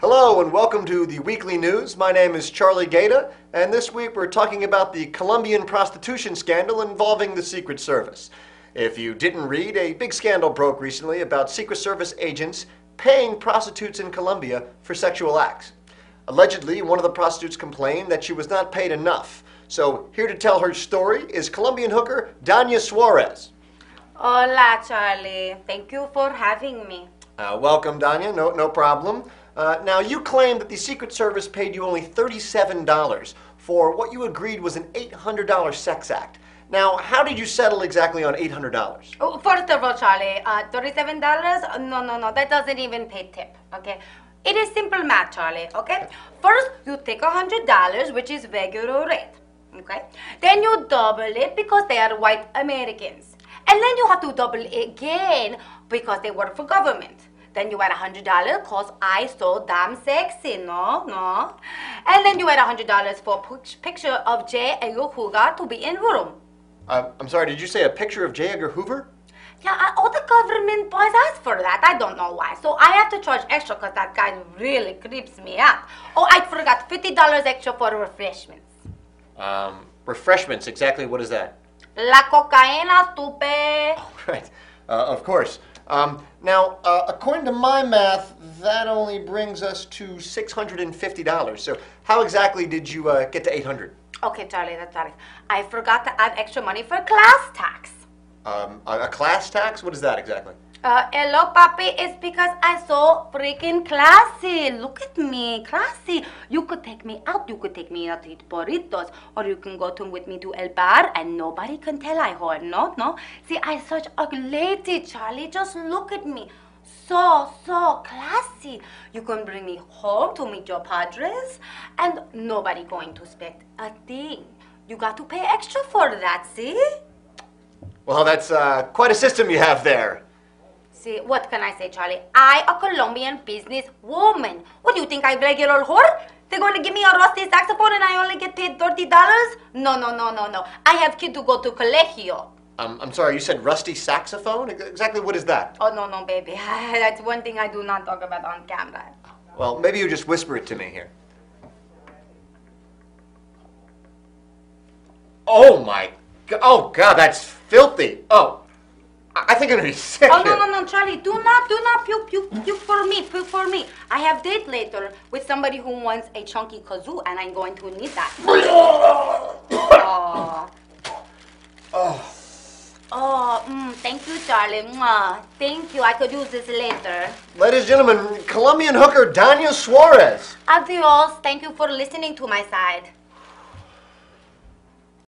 Hello and welcome to the weekly news. My name is Charlie Gaeta, and this week we're talking about the Colombian prostitution scandal involving the Secret Service. If you didn't read, a big scandal broke recently about Secret Service agents paying prostitutes in Colombia for sexual acts. Allegedly, one of the prostitutes complained that she was not paid enough. So, here to tell her story is Colombian hooker Dania Suarez. Hola, Charlie. Thank you for having me. Uh, welcome, Dania. No, no problem. Uh, now, you claim that the Secret Service paid you only $37 for what you agreed was an $800 sex act. Now, how did you settle exactly on $800? Oh, first of all, Charlie, uh, $37? No, no, no, that doesn't even pay tip, okay? It is simple math, Charlie, okay? First, you take $100, which is regular rate, okay? Then you double it because they are white Americans. And then you have to double it again because they work for government. Then you add $100 because I so damn sexy, no, no. And then you add $100 for a picture of J. Edgar Hoover to be in room. Uh, I'm sorry, did you say a picture of J. Edgar Hoover? Yeah, I, all the government boys ask for that. I don't know why. So I have to charge extra because that guy really creeps me out. Oh, I forgot $50 extra for refreshments. Um, refreshments, exactly what is that? La cocaína, stupe. Oh, right, uh, of course. Um, now, uh, according to my math, that only brings us to $650. So how exactly did you uh, get to 800 Okay, Charlie, that's Charlie. I forgot to add extra money for class tax. Um, a, a class tax? What is that exactly? Uh, hello, papi. It's because I so freaking classy. Look at me, classy. You could take me out. You could take me out to eat burritos, or you can go to with me to El Bar, and nobody can tell I heard. No, no. See, I such a lady, Charlie. Just look at me. So, so classy. You can bring me home to meet your padres, and nobody going to expect a thing. You got to pay extra for that, see? Well, that's uh, quite a system you have there. See, what can I say, Charlie? I, a Colombian business woman. What do you think, I regular whore? They're going to give me a rusty saxophone and I only get paid $30? No, no, no, no, no. I have kids to go to colegio. Um, I'm sorry, you said rusty saxophone? Exactly what is that? Oh, no, no, baby. That's one thing I do not talk about on camera. Well, maybe you just whisper it to me here. Oh, my God. Oh, God, that's filthy. Oh, I think I'm gonna be sick. Oh no no no, Charlie! Do not do not puke puke puke for me puke for me. I have date later with somebody who wants a chunky kazoo, and I'm going to need that. oh. Oh. Oh, mm, thank you, Charlie. Mwah. Thank you. I could use this later. Ladies and gentlemen, Colombian hooker Dania Suarez. Adios. Thank you for listening to my side.